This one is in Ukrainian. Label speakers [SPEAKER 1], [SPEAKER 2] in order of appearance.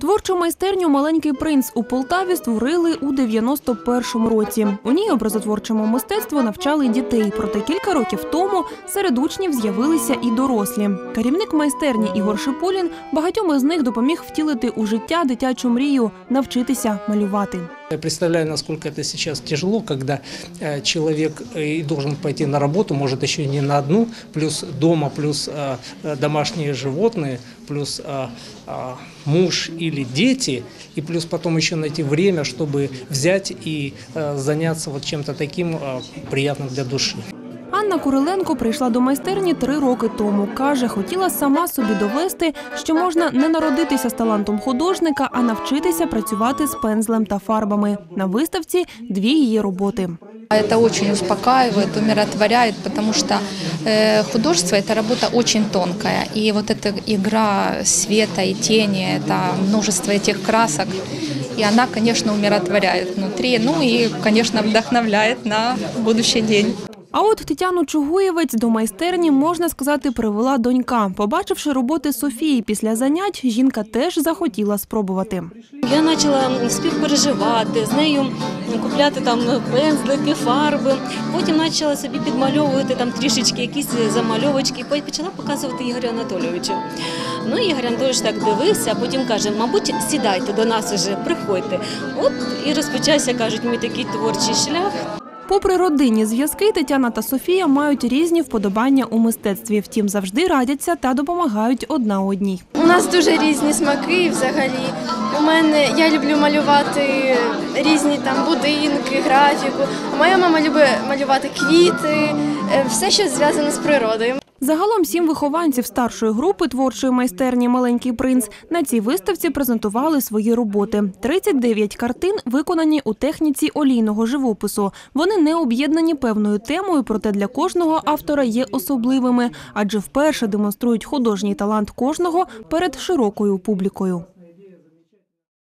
[SPEAKER 1] Творчу майстерню Маленький принц у Полтаві створили у 91-му році. У ній образотворчому мистецтву навчали дітей. Проте кілька років тому серед учнів з'явилися і дорослі. Керівник майстерні Ігор Шипулін багатьом із них допоміг втілити у життя дитячу мрію навчитися малювати.
[SPEAKER 2] Я представляю, насколько это сейчас тяжело, когда э, человек э, и должен пойти на работу, может еще и не на одну, плюс дома, плюс э, э, домашние животные, плюс э, э, муж или дети, и плюс потом еще найти время, чтобы взять и э, заняться вот чем-то таким э, приятным для души.
[SPEAKER 1] Анна Куриленко прийшла до майстерні три роки тому. Каже, хотіла сама собі довести, що можна не народитися з талантом художника, а навчитися працювати з пензлем та фарбами. На виставці дві її роботи.
[SPEAKER 3] Это очень успокаивает, умиротворяет, потому что э, художество – это работа очень тонкая. И вот эта игра света и тени, это множество этих красок, и она, конечно, умиротворяет внутри, ну и, конечно, вдохновляет на будущий день.
[SPEAKER 1] А от Тетяну Чугуєвець до майстерні, можна сказати, привела донька. Побачивши роботи Софії після занять, жінка теж захотіла спробувати.
[SPEAKER 4] Я почала співпереживати, з нею купляти там пензлики, фарби. Потім почала собі підмальовувати там трішечки якісь замальовочки. Почала показувати Ігорю Анатолійовичу. Ну, Ігор Анатолійович так дивився, а потім каже, мабуть, сідайте до нас уже, приходьте. От і розпочався, кажуть, мій такий творчий шлях.
[SPEAKER 1] Попри родинні зв'язки, Тетяна та Софія мають різні вподобання у мистецтві. Втім, завжди радяться та допомагають одна одній.
[SPEAKER 5] У нас дуже різні смаки взагалі. У мене я люблю малювати різні там будинки, графіку. Моя мама любить малювати квіти, е, все, що зв'язане з природою.
[SPEAKER 1] Загалом сім вихованців старшої групи творчої майстерні Маленький принц на цій виставці презентували свої роботи. 39 картин виконані у техніці олійного живопису. Вони не об'єднані певною темою, проте для кожного автора є особливими, адже вперше демонструють художній талант кожного перед широкою публікою.